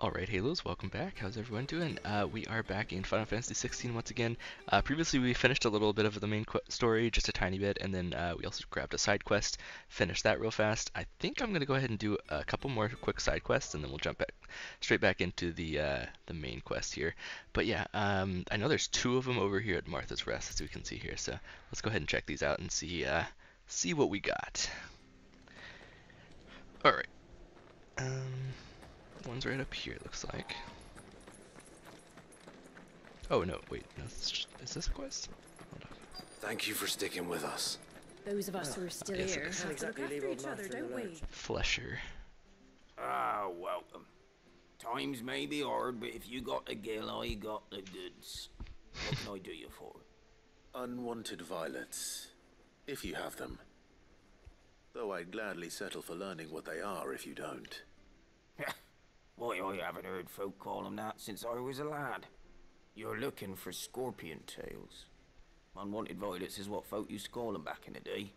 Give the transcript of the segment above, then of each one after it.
Alright, Halos, welcome back. How's everyone doing? Uh, we are back in Final Fantasy 16 once again. Uh, previously, we finished a little bit of the main story, just a tiny bit, and then uh, we also grabbed a side quest, finished that real fast. I think I'm going to go ahead and do a couple more quick side quests, and then we'll jump back straight back into the uh, the main quest here. But yeah, um, I know there's two of them over here at Martha's Rest, as we can see here. So let's go ahead and check these out and see uh, see what we got. Alright. Um, One's right up here, looks like. Oh, no, wait. No, is this a quest? Thank you for sticking with us. Those of us who are still here have exactly to look after each other, don't we? Flesher. Ah, welcome. Times may be hard, but if you got the gil, I got the goods. What can I do you for? Unwanted violets, if you have them. Though I'd gladly settle for learning what they are if you don't. Why, I haven't heard folk call them that since I was a lad. You're looking for scorpion tails. Unwanted violets is what folk used to call them back in the day.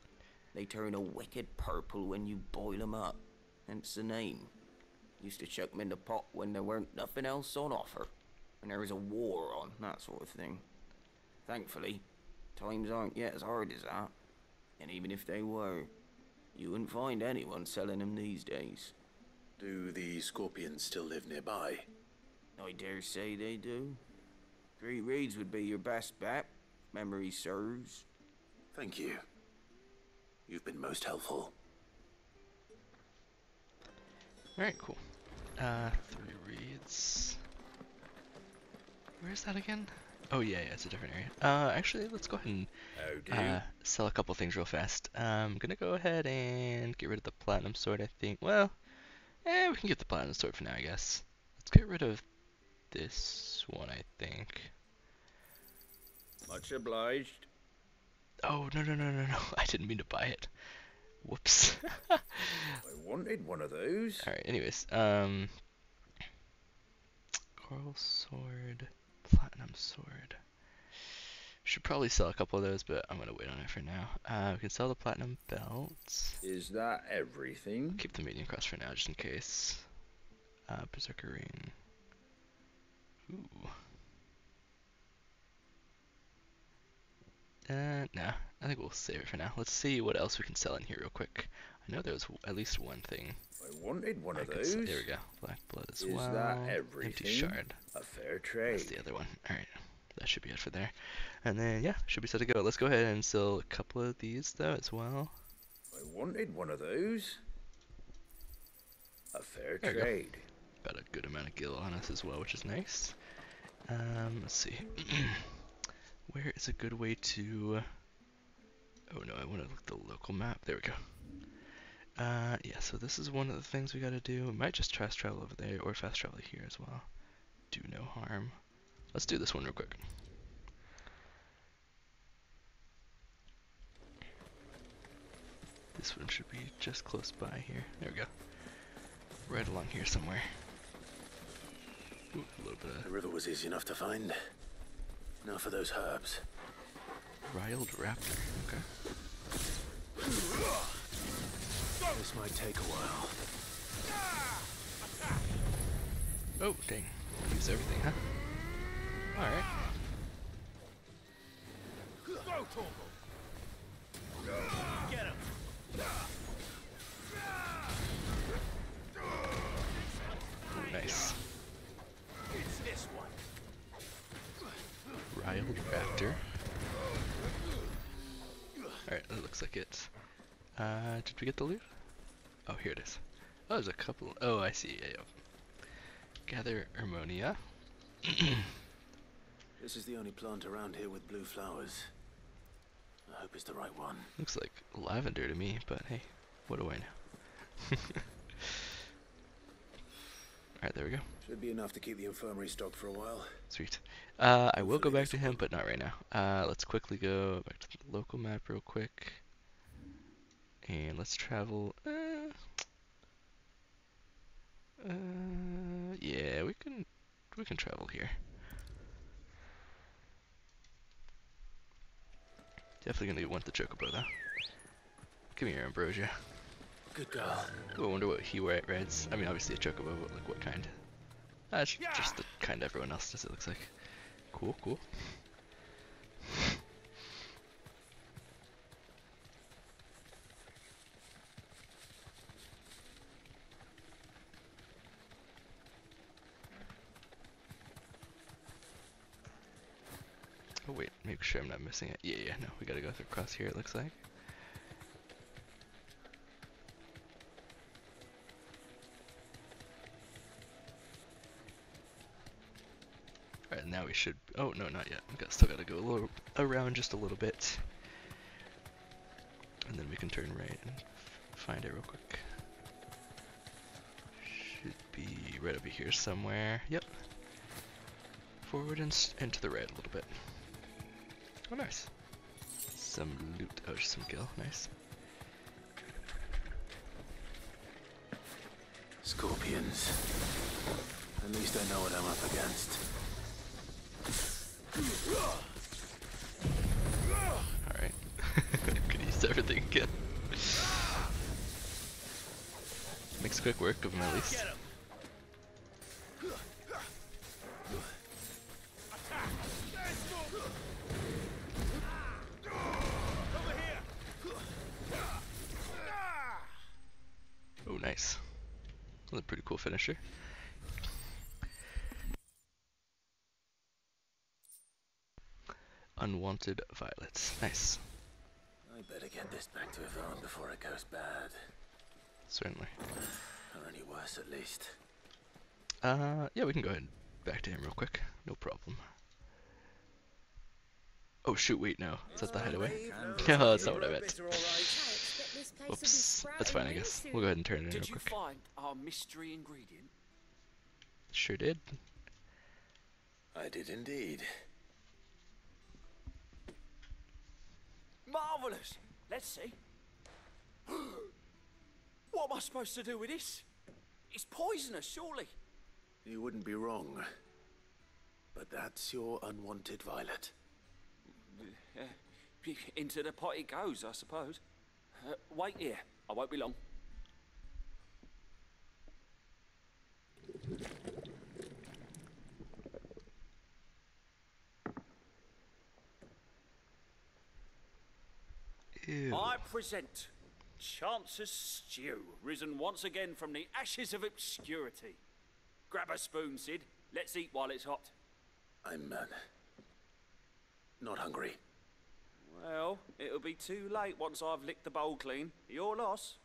They turn a wicked purple when you boil them up, hence the name. Used to chuck them in the pot when there weren't nothing else on offer, when there was a war on, that sort of thing. Thankfully, times aren't yet as hard as that. And even if they were, you wouldn't find anyone selling them these days. Do the scorpions still live nearby? I dare say they do. Three Reeds would be your best bet, memory serves. Thank you. You've been most helpful. Alright, cool. Uh, Three Reeds. Where's that again? Oh yeah, yeah, it's a different area. Uh, actually, let's go ahead and uh, sell a couple things real fast. Uh, I'm gonna go ahead and get rid of the platinum sword, I think. Well, Eh, we can get the platinum sword for now, I guess. Let's get rid of this one, I think. Much obliged. Oh, no, no, no, no, no. I didn't mean to buy it. Whoops. I wanted one of those. Alright, anyways. Um, Coral sword, platinum sword. Should probably sell a couple of those, but I'm gonna wait on it for now. Uh, we can sell the platinum belt. Is that everything? Keep the medium cross for now, just in case. Uh, berserker ring. Ooh. Uh, nah. I think we'll save it for now. Let's see what else we can sell in here real quick. I know there was at least one thing. I wanted one I of those. There we go. Black blood as Is well. Is that everything? Empty shard. A fair trade. That's the other one. Alright that should be it for there. And then, yeah, should be set to go. Let's go ahead and sell a couple of these, though, as well. I wanted one of those. A fair trade. Got a good amount of gil on us as well, which is nice. Um, let's see. Where is a good way to... Oh no, I want to look at the local map. There we go. Uh, yeah, so this is one of the things we gotta do. We might just fast travel over there, or fast travel here as well. Do no harm. Let's do this one real quick. This one should be just close by here. There we go. Right along here somewhere. Ooh, a little bit of... The river was easy enough to find. Now for those herbs. Riled raptor. Okay. This might take a while. Oh, dang. Use everything, huh? Alright. Get him. nice. It's this one. Raptor. Alright, that looks like it. Uh, did we get the loot? Oh, here it is. Oh, there's a couple. Oh, I see. Yeah, yeah. Gather Harmonia. this is the only plant around here with blue flowers. I hope it's the right one. Looks like lavender to me, but hey, what do I know? Alright, there we go. Should be enough to keep the infirmary stocked for a while. Sweet. Uh, I will go back to him, but not right now. Uh, let's quickly go back to the local map real quick. And let's travel. Uh, uh, yeah, we can we can travel here. Definitely gonna want the chocobo though. Give me your ambrosia. Good girl. Ooh, I wonder what he rides. I mean, obviously a chocobo, but like what kind? That's just the kind everyone else does, it looks like. Cool, cool. Oh wait, make sure I'm not missing it. Yeah, yeah, no, we gotta go across here it looks like. Alright, now we should, oh no, not yet. We got, still gotta go a little, around just a little bit. And then we can turn right and find it real quick. Should be right over here somewhere. Yep. Forward and, and to the right a little bit. Oh, nice. Some loot. Oh, some gil. Nice. Scorpions. At least I know what I'm up against. Alright. Could use everything again. Makes quick work of him at least. That's a pretty cool finisher. Unwanted violets. Nice. I better get this back to Yvonne before it goes bad. Certainly. Or any worse, at least. Uh, yeah, we can go ahead back to him real quick. No problem. Oh shoot, wait, no. Is that the hideaway? No, that's not what I meant. Whoops. That's fine, I guess. We'll go ahead and turn it in Did real you quick. find our mystery ingredient? Sure did. I did indeed. Marvelous! Let's see. what am I supposed to do with this? It's poisonous, surely. You wouldn't be wrong. But that's your unwanted violet. Into the pot it goes, I suppose. Uh, wait here. I won't be long. Ew. I present Chance's Stew, risen once again from the ashes of obscurity. Grab a spoon, Cid. Let's eat while it's hot. I'm, uh, not hungry. Well, it'll be too late once I've licked the bowl clean. Your loss.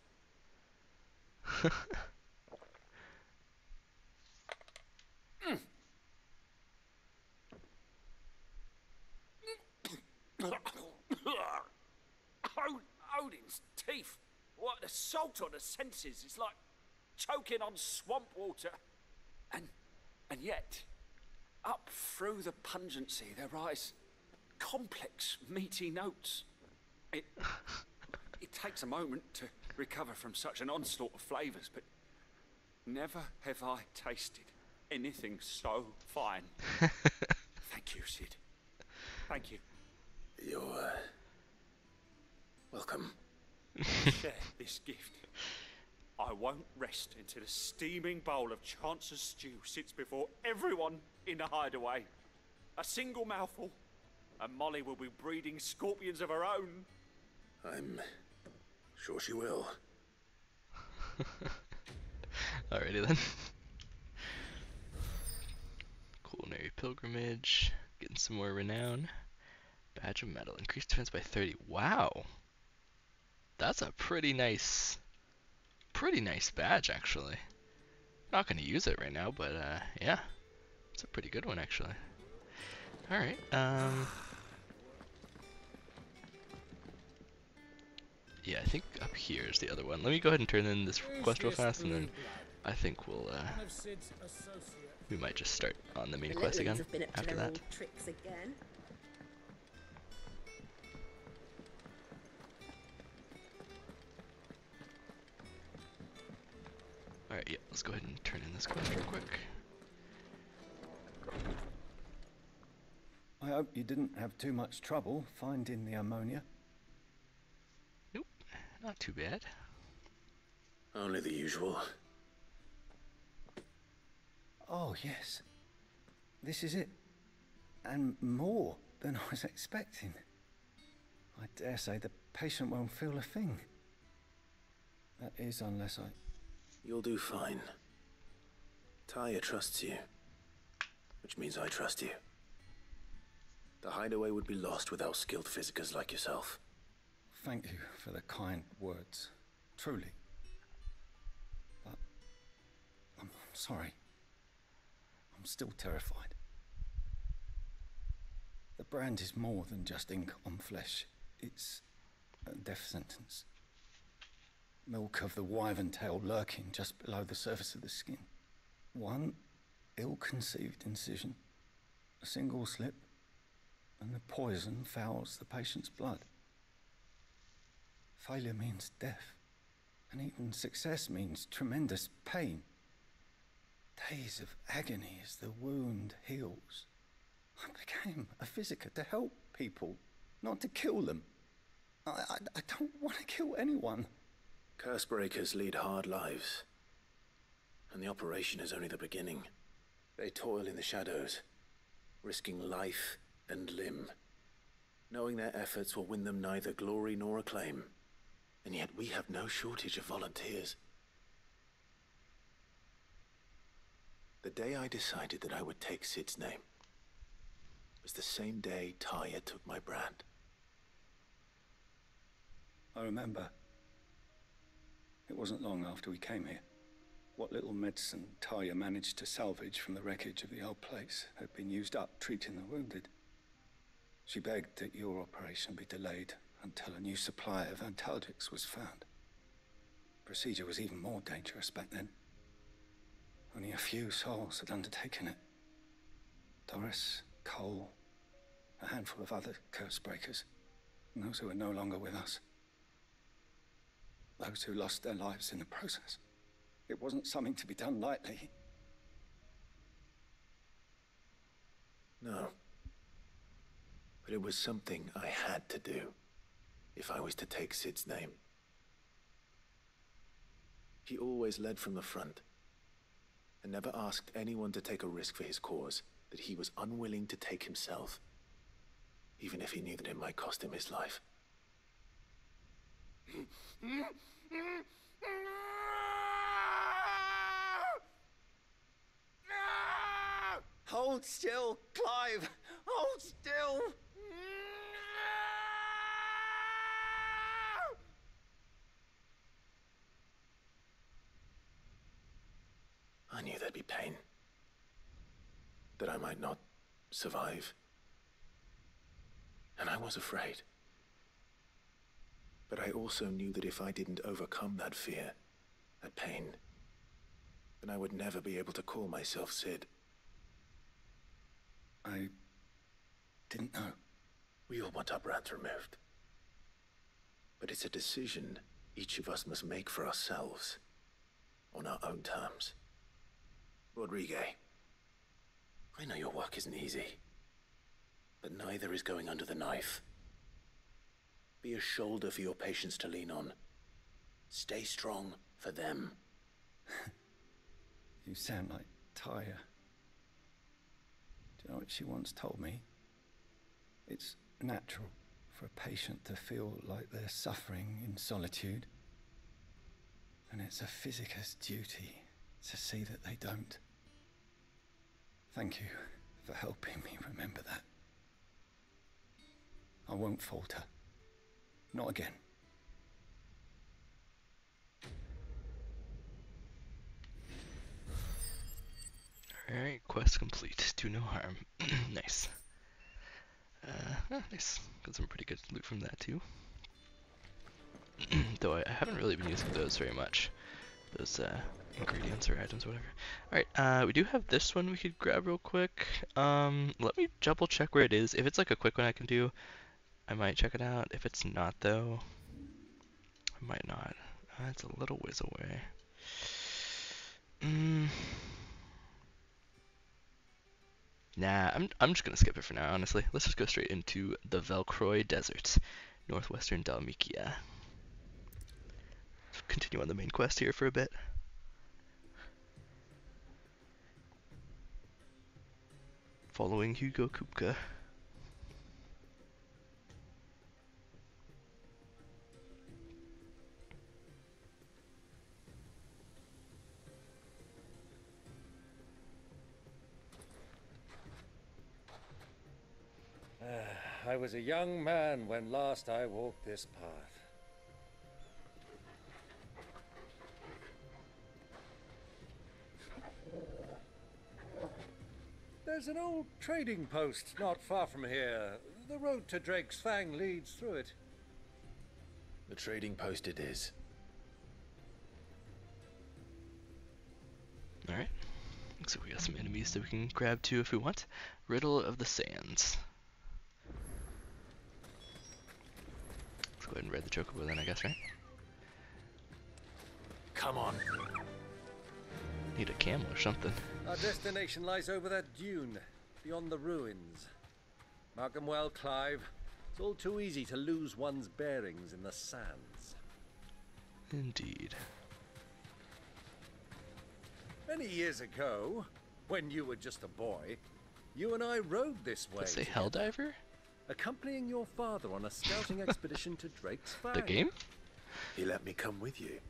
Odin's teeth. What the salt on the senses. It's like choking on swamp water. And and yet, up through the pungency there rise complex, meaty notes. It it takes a moment to recover from such an onslaught of flavours, but never have I tasted anything so fine. Thank you, Cid. Thank you. You're, uh, welcome. Share this gift. I won't rest until a steaming bowl of Chance's stew sits before everyone in the hideaway. A single mouthful, and Molly will be breeding scorpions of her own. I'm sure she will. Alrighty then. Culinary pilgrimage. Getting some more renown. Badge of metal. Increased defense by 30. Wow. That's a pretty nice, pretty nice badge actually. Not gonna use it right now, but uh, yeah, it's a pretty good one actually. All right. Um. Yeah, I think up here is the other one. Let me go ahead and turn in this quest real fast, and then I think we'll uh, we might just start on the main The quest again Littlings have been up to after that. tricks again. All right, yeah, let's go ahead and turn in this quest real quick. I hope you didn't have too much trouble finding the ammonia. Nope, not too bad. Only the usual. Oh, yes. This is it. And more than I was expecting. I dare say the patient won't feel a thing. That is, unless I. You'll do fine. Tarja trusts you, which means I trust you. The hideaway would be lost without skilled physickers like yourself. Thank you for the kind words. Truly. But I'm sorry. I'm still terrified. The brand is more than just ink on flesh. It's a death sentence. Milk of the wyvern tail lurking just below the surface of the skin. One ill-conceived incision, a single slip, and the poison fouls the patient's blood. Failure means death, and even success means tremendous pain. Days of agony as the wound heals. I became a physicker to help people, not to kill them. I, I, I don't want to kill anyone. Cursebreakers lead hard lives. And the operation is only the beginning. They toil in the shadows, risking life and limb, knowing their efforts will win them neither glory nor acclaim. And yet we have no shortage of volunteers. The day I decided that I would take Cid's name was the same day Tarja took my brand. I remember. It wasn't long after we came here. What little medicine Tarja managed to salvage from the wreckage of the old place had been used up treating the wounded. She begged that your operation be delayed until a new supply of antalgics was found. Procedure was even more dangerous back then. Only a few souls had undertaken it. Doris, Cole, a handful of other curse breakers, and those who are no longer with us. Those who lost their lives in the process. It wasn't something to be done lightly. No. But it was something I had to do if I was to take Cid's name. He always led from the front and never asked anyone to take a risk for his cause that he was unwilling to take himself, even if he knew that it might cost him his life. Hold still, Clive! Hold still! I knew there'd be pain. That I might not survive. And I was afraid. But I also knew that if I didn't overcome that fear, that pain, then I would never be able to call myself Cid. I didn't know. We all want our brands removed. But it's a decision each of us must make for ourselves, on our own terms. Rodrigue, I know your work isn't easy, but neither is going under the knife. Be a shoulder for your patients to lean on. Stay strong for them. you sound like Tarja. Do you know what she once told me? It's natural for a patient to feel like they're suffering in solitude. And it's a physicker's duty to see that they don't. Thank you for helping me remember that. I won't falter. Not again. Alright, quest complete. Do no harm. nice. Uh, oh, nice. Got some pretty good loot from that too. Though I, haven't really been using those very much. Those uh, ingredients or items whatever. Alright, uh, we do have this one we could grab real quick. Um, let me double check where it is. If it's like a quick one I can do, I might check it out. If it's not though, I might not. Uh, it's a little ways away. Mm. Nah, I'm, I'm just gonna skip it for now, honestly. Let's just go straight into the Velkroy Desert, northwestern Dhalmekia. Continue on the main quest here for a bit. Following Hugo Kupka. Uh, I was a young man when last I walked this path. There's an old trading post not far from here. The road to Drake's Fang leads through it. The trading post it is. Alright. Looks like we got some enemies that we can grab too if we want. Riddle of the Sands. Let's go ahead and ride the chocobo then, I guess, right? Come on. Need a camel or something. Our destination lies over that dune, beyond the ruins. Mark 'em well, Clive. It's all too easy to lose one's bearings in the sands. Indeed. Many years ago, when you were just a boy, you and I rode this way. Let's say together, Helldiver? Accompanying your father on a scouting expedition to Drake's Fang. The game? He let me come with you.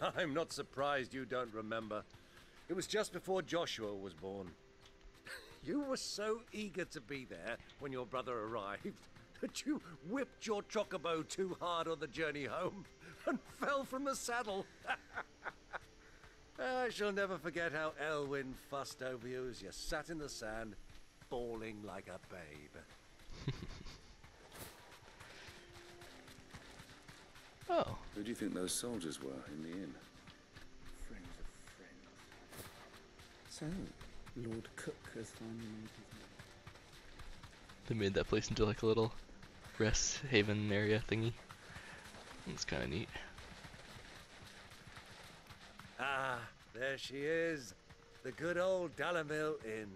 I'm not surprised you don't remember. It was just before Joshua was born. You were so eager to be there when your brother arrived that you whipped your chocobo too hard on the journey home and fell from the saddle. I shall never forget how Elwyn fussed over you as you sat in the sand, bawling like a babe. Oh, Who do you think those soldiers were in the inn? Friends of friends. So, Lord Cook has finally made his move. they made that place into like a little rest haven area thingy. It's kind of neat. Ah, there she is. The good old Dalamil Inn.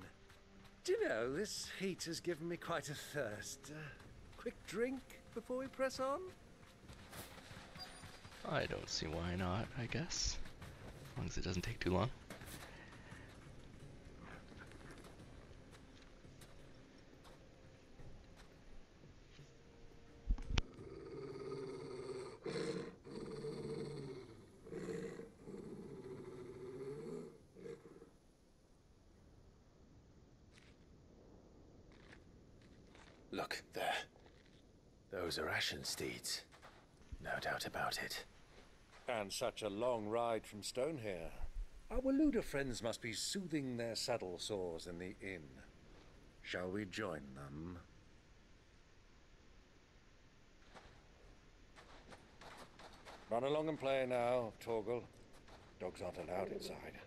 Do you know, this heat has given me quite a thirst. Uh, quick drink before we press on? I don't see why not, I guess. As long as it doesn't take too long. Look, there. Those are Ashen steeds. No doubt about it. And such a long ride from Stonehair. Our Luda friends must be soothing their saddle sores in the inn. Shall we join them? Run along and play now, Torgal. Dogs aren't allowed inside.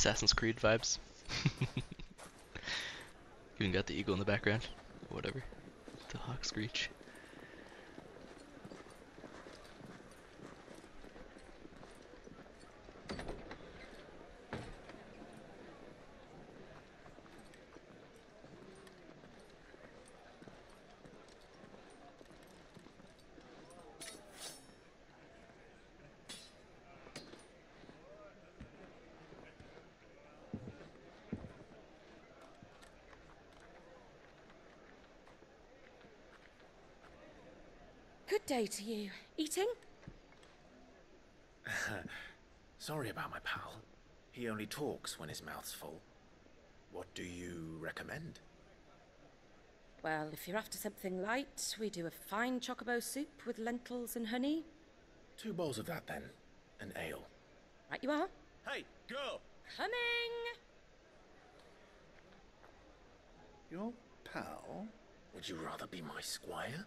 Assassin's Creed vibes. Even got the eagle in the background. Whatever. The hawk screech. Good day to you. Eating? Sorry about my pal. He only talks when his mouth's full. What do you recommend? Well, if you're after something light, we do a fine chocobo soup with lentils and honey. Two bowls of that then. An ale. Right you are. Hey, girl! Coming! Your pal? Would you rather be my squire?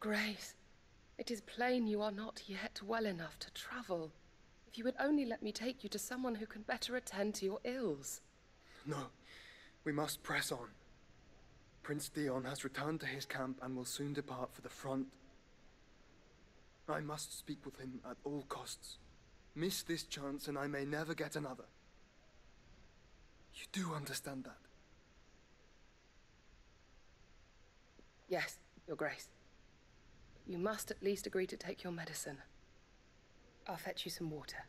Grace, it is plain you are not yet well enough to travel. If you would only let me take you to someone who can better attend to your ills. No, we must press on. Prince Dion has returned to his camp and will soon depart for the front. I must speak with him at all costs. Miss this chance and I may never get another. You do understand that? Yes, Your Grace. You must at least agree to take your medicine. I'll fetch you some water.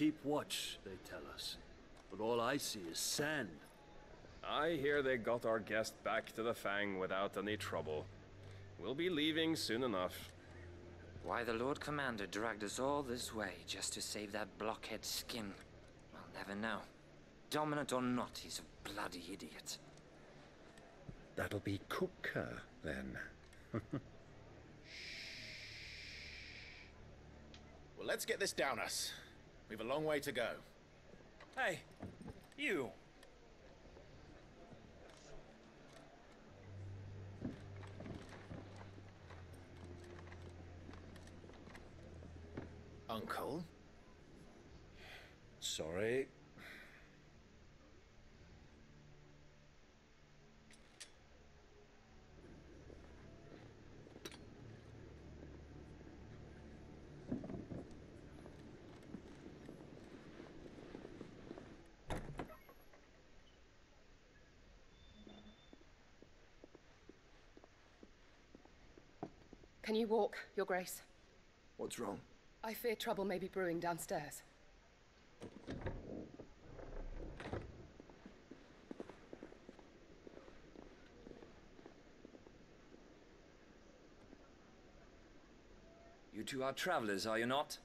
Keep watch, they tell us. But all I see is sand. I hear they got our guest back to the Fang without any trouble. We'll be leaving soon enough. Why the Lord Commander dragged us all this way just to save that blockhead skin, I'll never know. Dominant or not, he's a bloody idiot. That'll be Cooker, then. Well, let's get this down us. We've a long way to go. Hey, you. Uncle? Sorry. Can you walk, Your Grace? What's wrong? I fear trouble may be brewing downstairs. You two are travelers, are you not?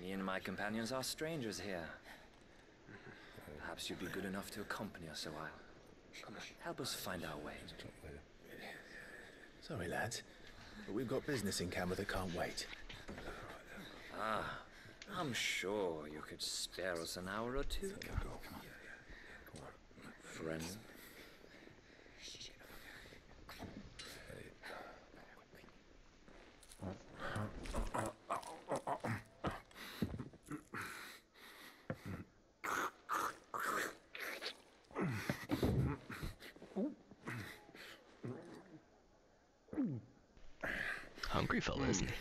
Me and my companions are strangers here. Perhaps you'd be good enough to accompany us a while. Help us find our way. Sorry, lads. But we've got business in camera that can't wait. Ah, I'm sure you could spare us an hour or two. Friend. Hungry fella, isn't he?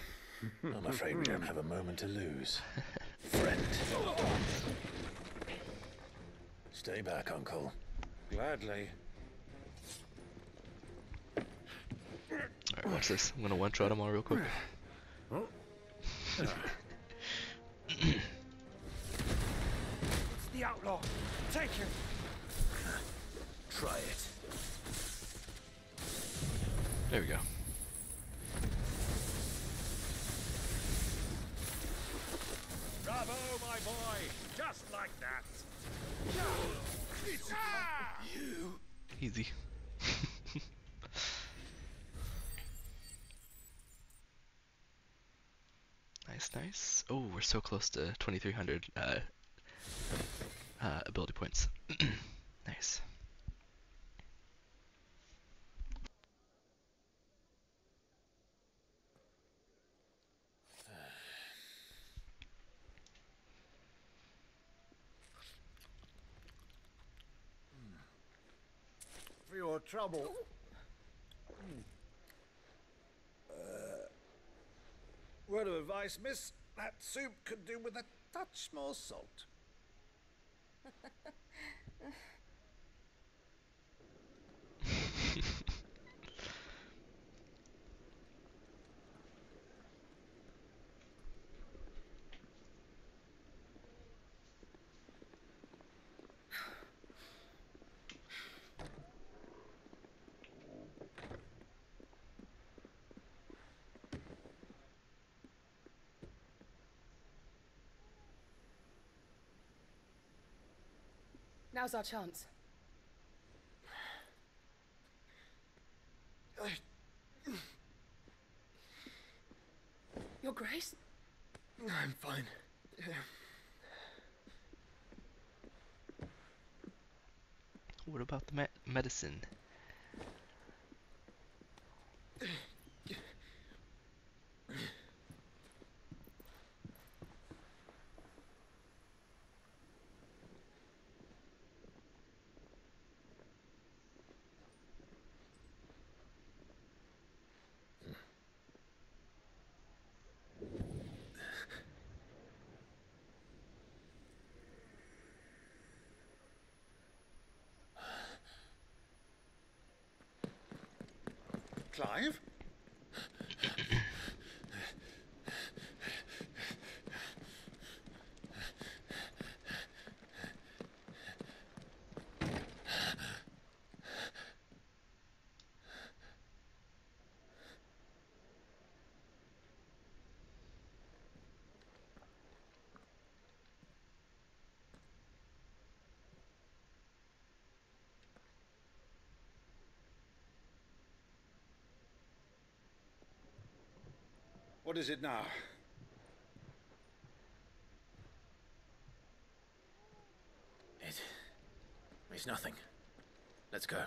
I'm afraid we don't hmm. have a moment to lose. Friend. Stay back, Uncle. Gladly. Alright, watch this. I'm gonna one shot him all real quick. It's the outlaw. Take him. Try it. There we go. Bravo, my boy! Just like that! Easy. nice, nice. Oh, we're so close to 2300 uh, uh, ability points. nice. Trouble. Uh, word of advice, miss. That soup could do with a touch more salt. Now's our chance. Your Grace? I'm fine. What about the me medicine? Clive? What is it now? It. It's nothing. Let's go.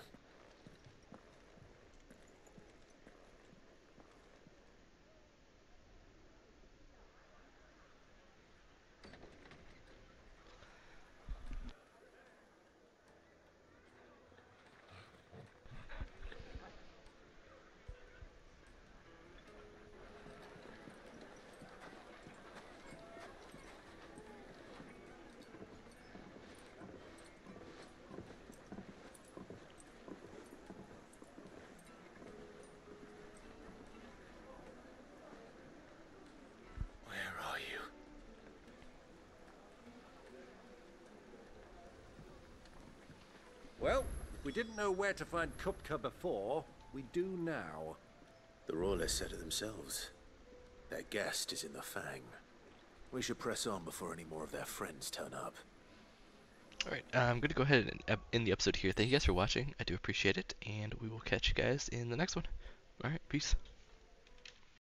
Where are you? Well, if we didn't know where to find Kupka before, we do now. The Royalists said it themselves. Their guest is in the Fang. We should press on before any more of their friends turn up. Alright, I'm going to go ahead and end the episode here. Thank you guys for watching. I do appreciate it, and we will catch you guys in the next one. Alright, peace.